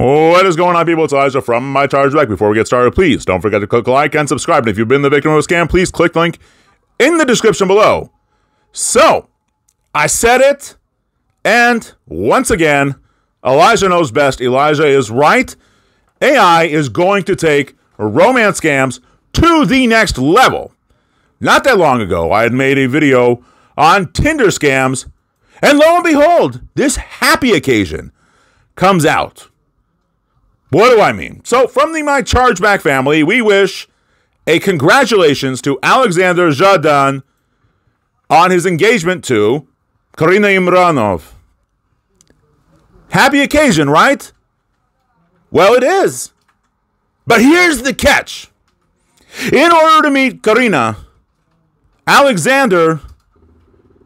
What is going on, people? It's Elijah from My Chargeback. Before we get started, please don't forget to click like and subscribe. And if you've been the victim of a scam, please click the link in the description below. So, I said it, and once again, Elijah knows best. Elijah is right. AI is going to take romance scams to the next level. Not that long ago, I had made a video on Tinder scams, and lo and behold, this happy occasion comes out. What do I mean? So, from the My Chargeback family, we wish a congratulations to Alexander Zhadan on his engagement to Karina Imranov. Happy occasion, right? Well, it is. But here's the catch. In order to meet Karina, Alexander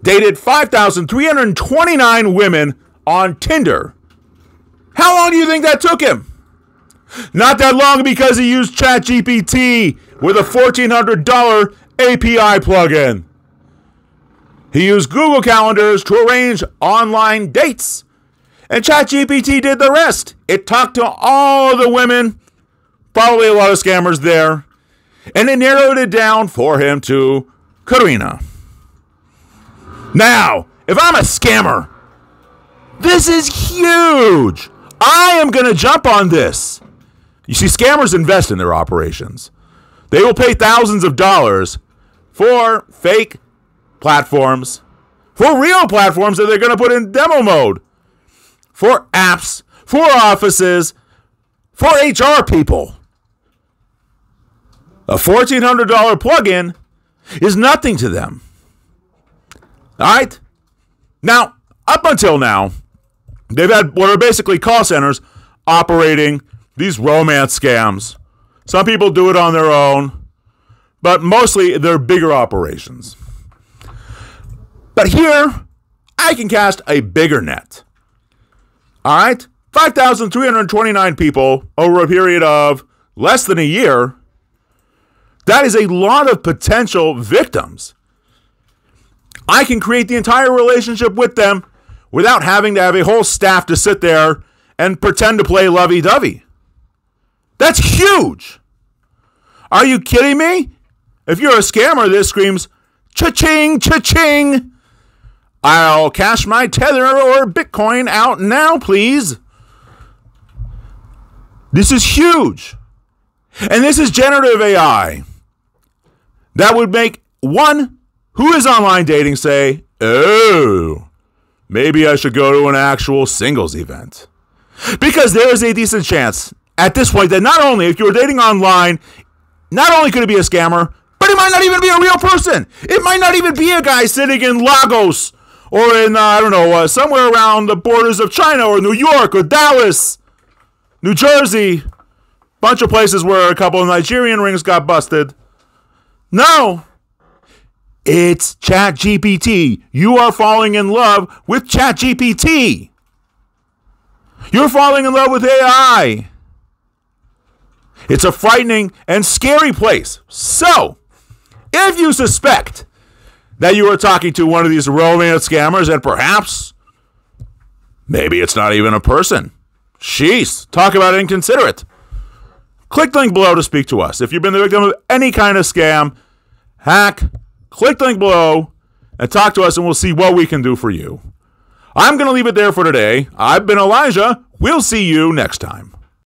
dated 5,329 women on Tinder. How long do you think that took him? Not that long because he used ChatGPT with a $1,400 API plugin. He used Google Calendars to arrange online dates. And ChatGPT did the rest. It talked to all the women, probably a lot of scammers there, and it narrowed it down for him to Karina. Now, if I'm a scammer, this is huge. I am going to jump on this. You see, scammers invest in their operations. They will pay thousands of dollars for fake platforms, for real platforms that they're going to put in demo mode, for apps, for offices, for HR people. A $1,400 plugin is nothing to them. All right? Now, up until now, they've had what are basically call centers operating these romance scams. Some people do it on their own, but mostly they're bigger operations. But here, I can cast a bigger net. All right? 5,329 people over a period of less than a year. That is a lot of potential victims. I can create the entire relationship with them without having to have a whole staff to sit there and pretend to play lovey dovey. That's huge. Are you kidding me? If you're a scammer, this screams cha-ching, cha-ching. I'll cash my Tether or Bitcoin out now, please. This is huge. And this is generative AI. That would make one who is online dating say, oh, maybe I should go to an actual singles event. Because there is a decent chance at this point that not only if you're dating online, not only could it be a scammer, but it might not even be a real person. It might not even be a guy sitting in Lagos or in, uh, I don't know, uh, somewhere around the borders of China or New York or Dallas, New Jersey, bunch of places where a couple of Nigerian rings got busted. No. It's ChatGPT. You are falling in love with ChatGPT. You're falling in love with AI. It's a frightening and scary place. So, if you suspect that you are talking to one of these romance scammers and perhaps maybe it's not even a person, sheesh, talk about inconsiderate. Click the link below to speak to us. If you've been the victim of any kind of scam, hack, click the link below and talk to us, and we'll see what we can do for you. I'm going to leave it there for today. I've been Elijah. We'll see you next time.